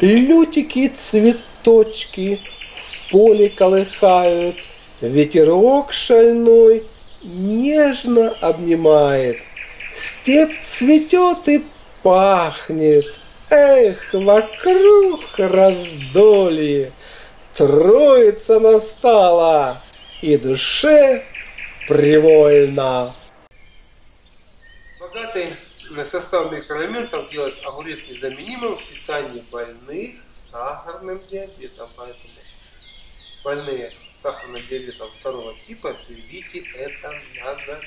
Лютики цветочки в поле колыхают, Ветерок шальной нежно обнимает. Степь цветет и пахнет, Эх, вокруг раздолье, Троица настала, и душе привольно. Богатый на состав микроэлементов делает огурец незаменимым в питании больных с сахарным диабетом. Поэтому больные с сахарным диабетом второго типа живите это надо.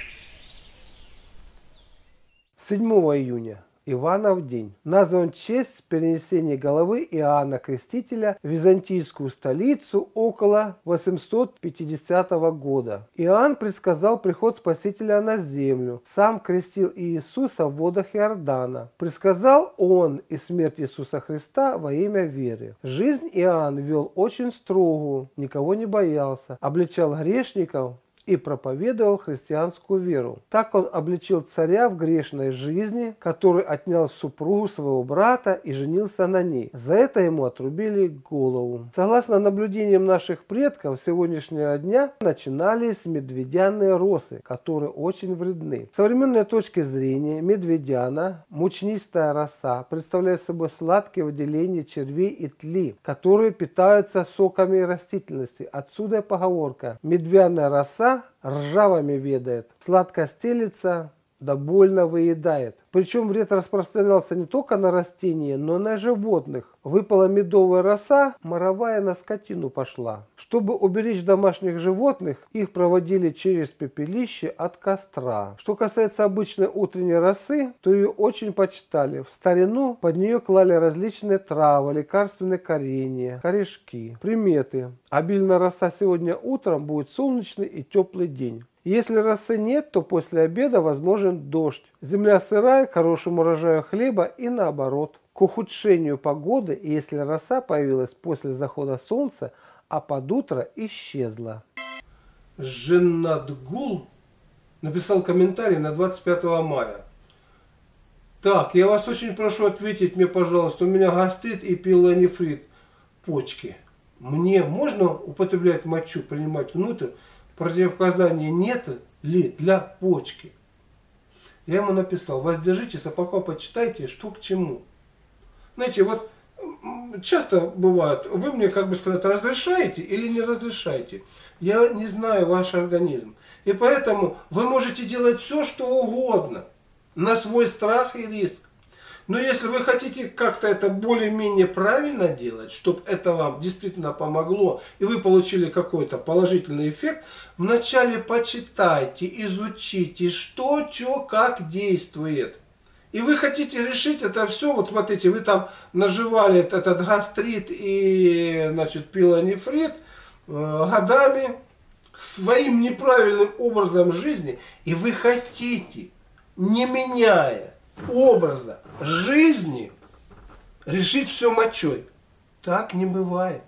7 июня Иванов день. Назван в честь перенесения головы Иоанна Крестителя в византийскую столицу около 850 года. Иоанн предсказал приход Спасителя на землю. Сам крестил Иисуса в водах Иордана. Предсказал он и смерть Иисуса Христа во имя веры. Жизнь Иоанн вел очень строгую, никого не боялся, обличал грешников, и проповедовал христианскую веру. Так он обличил царя в грешной жизни, который отнял супругу своего брата и женился на ней. За это ему отрубили голову. Согласно наблюдениям наших предков, сегодняшнего дня начинались медведяные росы, которые очень вредны. С современной точки зрения медведяна, мучнистая роса, представляет собой сладкие выделения червей и тли, которые питаются соками растительности. Отсюда поговорка «медвяная роса ржавыми ведает, сладко стелится, да больно выедает. Причем вред распространялся не только на растения, но и на животных. Выпала медовая роса, моровая на скотину пошла. Чтобы уберечь домашних животных, их проводили через пепелище от костра. Что касается обычной утренней росы, то ее очень почитали. В старину под нее клали различные травы, лекарственные коренья, корешки. Приметы. Обильная роса сегодня утром будет солнечный и теплый день. Если росы нет, то после обеда возможен дождь. Земля сырая, к хорошему урожаю хлеба и наоборот. К ухудшению погоды, если роса появилась после захода солнца, а под утро исчезла. Женнадгул написал комментарий на 25 мая. Так, я вас очень прошу ответить мне, пожалуйста, у меня гастрит и пилонефрит почки. Мне можно употреблять мочу, принимать внутрь? Противопоказания нет ли для почки? Я ему написал, воздержитесь, а пока почитайте, что к чему. Знаете, вот часто бывает, вы мне, как бы сказать, разрешаете или не разрешаете. Я не знаю ваш организм. И поэтому вы можете делать все, что угодно, на свой страх и риск. Но если вы хотите как-то это более-менее правильно делать, чтобы это вам действительно помогло, и вы получили какой-то положительный эффект, вначале почитайте, изучите, что, что, как действует. И вы хотите решить это все, вот смотрите, вы там наживали этот гастрит и, значит, пилонефрит э, годами своим неправильным образом жизни, и вы хотите, не меняя образа жизни решить все мочой. Так не бывает.